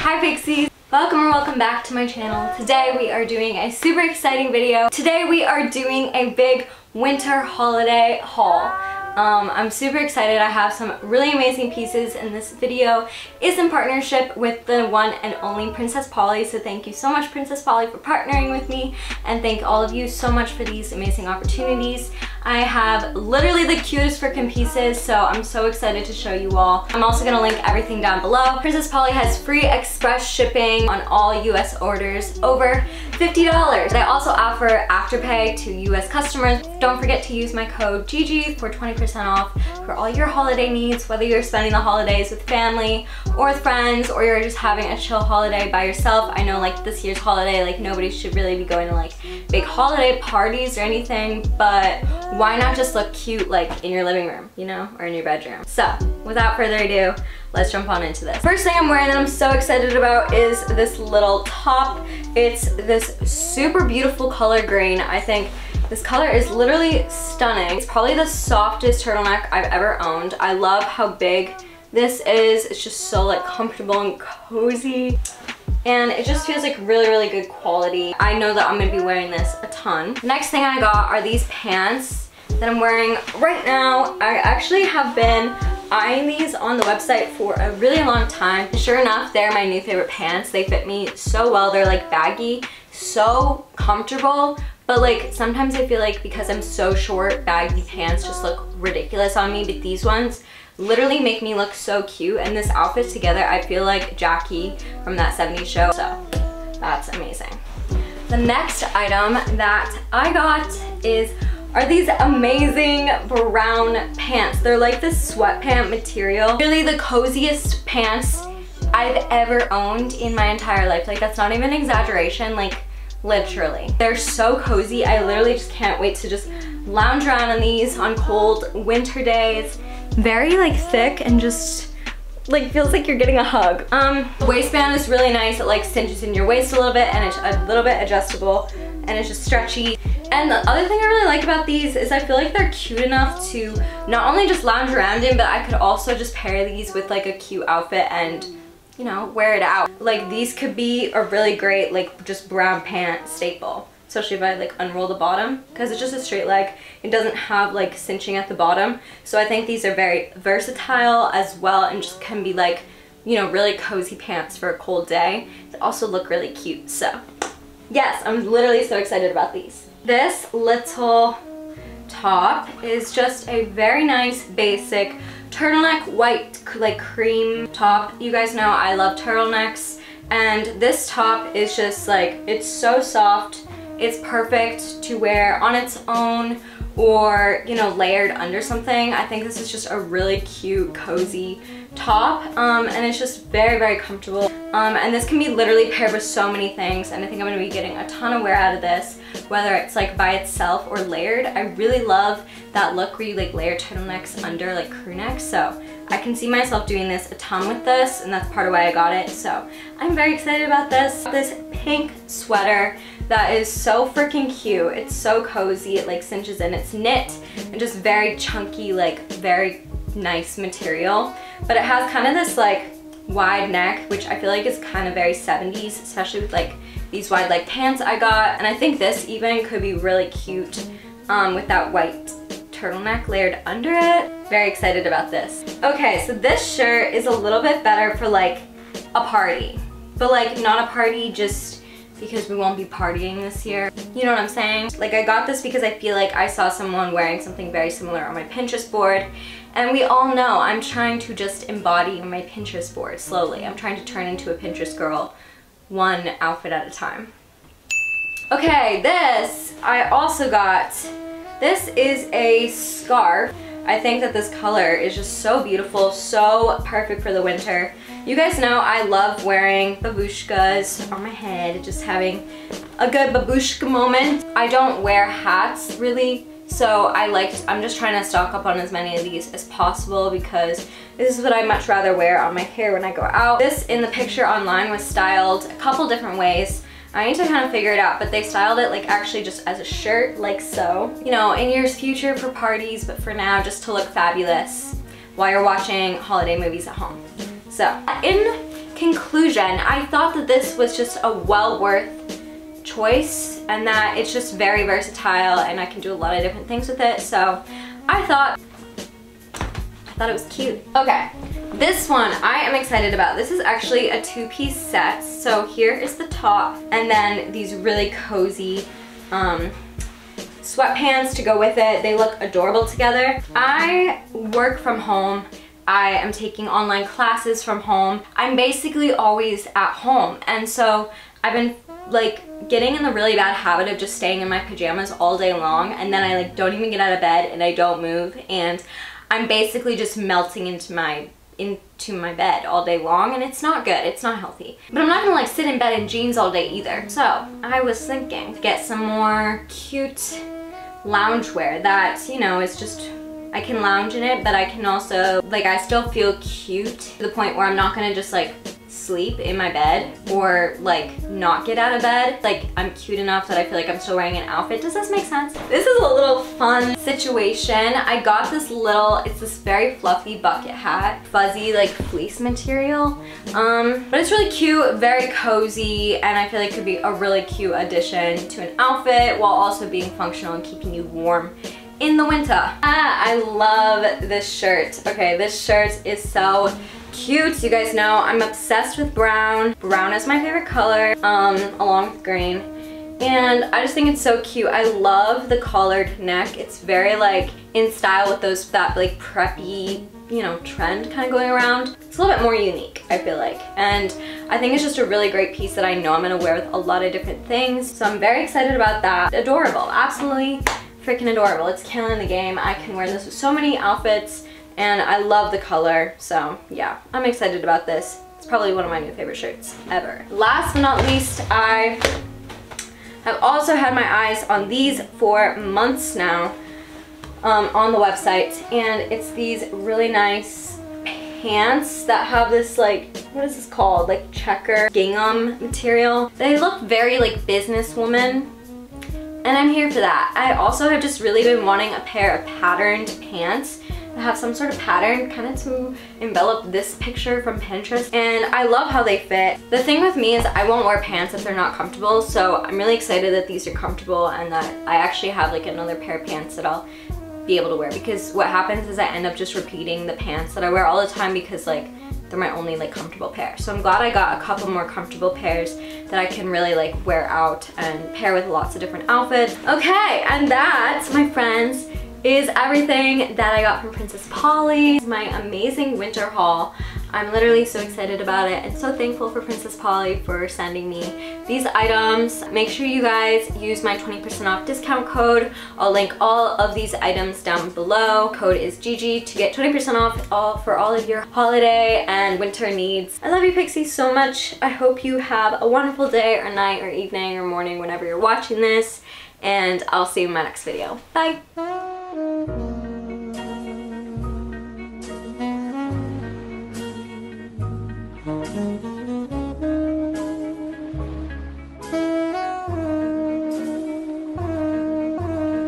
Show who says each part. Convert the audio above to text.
Speaker 1: Hi Pixies! Welcome or welcome back to my channel. Today we are doing a super exciting video. Today we are doing a big winter holiday haul. Um, I'm super excited. I have some really amazing pieces and this video is in partnership with the one and only Princess Polly. So thank you so much Princess Polly for partnering with me and thank all of you so much for these amazing opportunities. I have literally the cutest freaking pieces, so I'm so excited to show you all. I'm also gonna link everything down below. Princess Polly has free express shipping on all US orders over $50. They also offer Afterpay to US customers. Don't forget to use my code GIGI for 20% off for all your holiday needs, whether you're spending the holidays with family or with friends, or you're just having a chill holiday by yourself. I know like this year's holiday, like nobody should really be going to like big holiday parties or anything, but why not just look cute like in your living room, you know, or in your bedroom? So without further ado, let's jump on into this. First thing I'm wearing that I'm so excited about is this little top. It's this super beautiful color green. I think this color is literally stunning. It's probably the softest turtleneck I've ever owned. I love how big this is. It's just so like comfortable and cozy and it just feels like really, really good quality. I know that I'm gonna be wearing this a ton. Next thing I got are these pants that I'm wearing right now. I actually have been eyeing these on the website for a really long time. Sure enough, they're my new favorite pants. They fit me so well. They're like baggy, so comfortable, but like sometimes I feel like because I'm so short, baggy pants just look ridiculous on me, but these ones literally make me look so cute and this outfit together I feel like Jackie from that 70s show so that's amazing. The next item that I got is are these amazing brown pants. They're like this sweatpant material. Really the coziest pants I've ever owned in my entire life. Like that's not even exaggeration, like literally. They're so cozy. I literally just can't wait to just lounge around in these on cold winter days very like thick and just like feels like you're getting a hug. Um, the waistband is really nice. It like cinches in your waist a little bit and it's a little bit adjustable and it's just stretchy. And the other thing I really like about these is I feel like they're cute enough to not only just lounge around in, but I could also just pair these with like a cute outfit and you know, wear it out. Like these could be a really great like just brown pant staple especially if I like unroll the bottom because it's just a straight leg. It doesn't have like cinching at the bottom. So I think these are very versatile as well and just can be like, you know, really cozy pants for a cold day. They also look really cute. So yes, I'm literally so excited about these. This little top is just a very nice basic turtleneck white like cream top. You guys know I love turtlenecks and this top is just like, it's so soft it's perfect to wear on its own or, you know, layered under something. I think this is just a really cute, cozy top um, and it's just very, very comfortable. Um, and this can be literally paired with so many things and I think I'm gonna be getting a ton of wear out of this, whether it's like by itself or layered. I really love that look where you like layer turtlenecks under like crew necks. So I can see myself doing this a ton with this and that's part of why I got it. So I'm very excited about this. This pink sweater that is so freaking cute. It's so cozy. It like cinches in. It's knit and just very chunky, like very nice material. But it has kind of this like wide neck, which I feel like is kind of very 70s, especially with like these wide like pants I got. And I think this even could be really cute um, with that white turtleneck layered under it. Very excited about this. Okay, so this shirt is a little bit better for like a party, but like not a party just because we won't be partying this year. You know what I'm saying? Like I got this because I feel like I saw someone wearing something very similar on my Pinterest board and we all know I'm trying to just embody my Pinterest board slowly. I'm trying to turn into a Pinterest girl one outfit at a time. Okay, this I also got. This is a scarf. I think that this color is just so beautiful, so perfect for the winter. You guys know I love wearing babushkas on my head, just having a good babushka moment. I don't wear hats really, so I like, I'm just trying to stock up on as many of these as possible because this is what I much rather wear on my hair when I go out. This in the picture online was styled a couple different ways. I need to kind of figure it out, but they styled it like actually just as a shirt, like so. You know, in years future for parties, but for now, just to look fabulous while you're watching holiday movies at home. So, in conclusion, I thought that this was just a well worth choice and that it's just very versatile and I can do a lot of different things with it. So I thought, thought it was cute. Okay, this one I am excited about. This is actually a two-piece set. So here is the top and then these really cozy um, sweatpants to go with it. They look adorable together. I work from home I am taking online classes from home. I'm basically always at home. And so I've been like getting in the really bad habit of just staying in my pajamas all day long and then I like don't even get out of bed and I don't move and I'm basically just melting into my into my bed all day long and it's not good it's not healthy. But I'm not gonna like sit in bed in jeans all day either. So I was thinking get some more cute loungewear that you know is just I can lounge in it, but I can also, like I still feel cute to the point where I'm not gonna just like sleep in my bed or like not get out of bed. Like I'm cute enough that I feel like I'm still wearing an outfit. Does this make sense? This is a little fun situation. I got this little, it's this very fluffy bucket hat, fuzzy like fleece material. Um, but it's really cute, very cozy, and I feel like could be a really cute addition to an outfit while also being functional and keeping you warm in the winter. Ah, I love this shirt. Okay, this shirt is so cute. You guys know I'm obsessed with brown. Brown is my favorite color, um, along with green. And I just think it's so cute. I love the collared neck. It's very like in style with those, that like preppy, you know, trend kind of going around. It's a little bit more unique, I feel like. And I think it's just a really great piece that I know I'm gonna wear with a lot of different things. So I'm very excited about that. Adorable, absolutely freaking adorable. It's killing the game. I can wear this with so many outfits and I love the color. So yeah, I'm excited about this. It's probably one of my new favorite shirts ever. Last but not least, I have also had my eyes on these for months now um, on the website and it's these really nice pants that have this like what is this called like checker gingham material they look very like businesswoman and I'm here for that. I also have just really been wanting a pair of patterned pants that have some sort of pattern kind of to envelop this picture from Pinterest and I love how they fit. The thing with me is I won't wear pants if they're not comfortable so I'm really excited that these are comfortable and that I actually have like another pair of pants that I'll be able to wear because what happens is I end up just repeating the pants that I wear all the time because like they're my only like comfortable pair. So I'm glad I got a couple more comfortable pairs that I can really like wear out and pair with lots of different outfits. Okay, and that, my friends, is everything that I got from Princess Polly. My amazing winter haul. I'm literally so excited about it and so thankful for Princess Polly for sending me these items. Make sure you guys use my 20% off discount code. I'll link all of these items down below. Code is Gigi to get 20% off all for all of your holiday and winter needs. I love you Pixie so much. I hope you have a wonderful day or night or evening or morning whenever you're watching this and I'll see you in my next video. Bye!